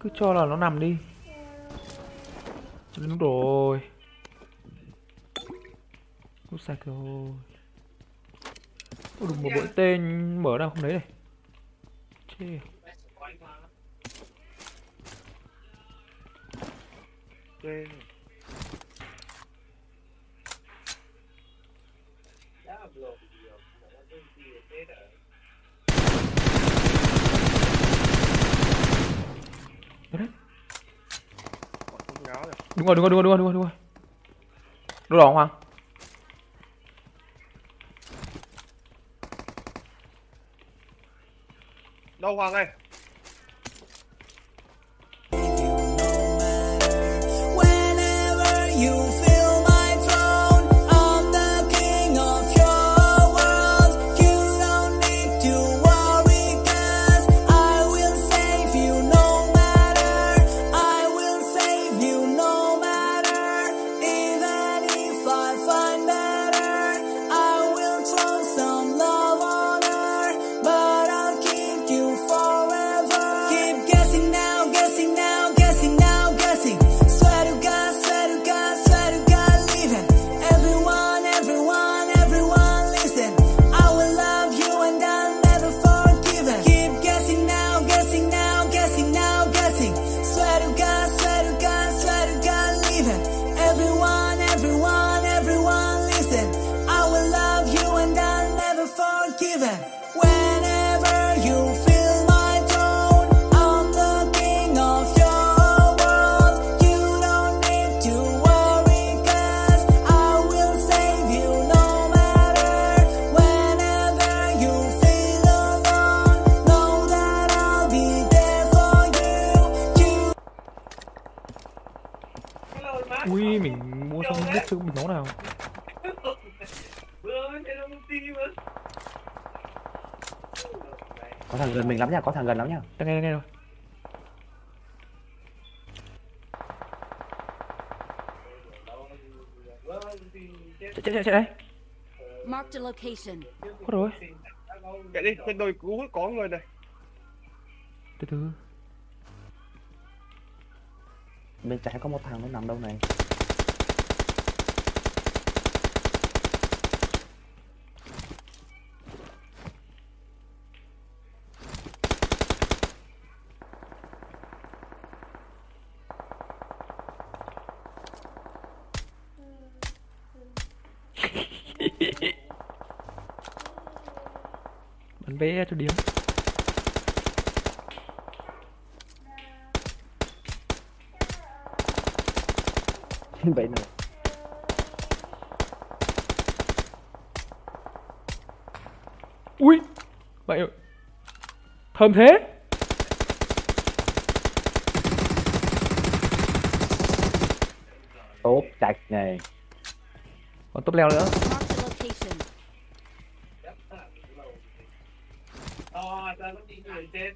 cứ cho là nó nằm đi. Đúng rồi. Cút sạch rồi. Ôi đừng một mũi tên mở đâu không đấy này. Chê. Ghê. Đúng rồi. Đúng rồi đúng rồi đúng rồi đúng rồi đúng rồi Hoàng Đâu Hoàng ơi? Ui mình mua xong biết chưa bình máu nào. Có thằng gần mình lắm nha có thằng gần lắm nha. Đang nghe đang nghe rồi. Chạy chạy chạy chạy đây. Marked a location. Có rồi. Chạy đi, trên đồi cứu có người này. Từ từ bên trái có một thằng nó nằm đâu này. Bắn vé cho điếm. vậy nữa Ui Vậy ơi. Thơm thế. Tốt chặt này. Còn top leo nữa. Ờ, sao nó đi người chết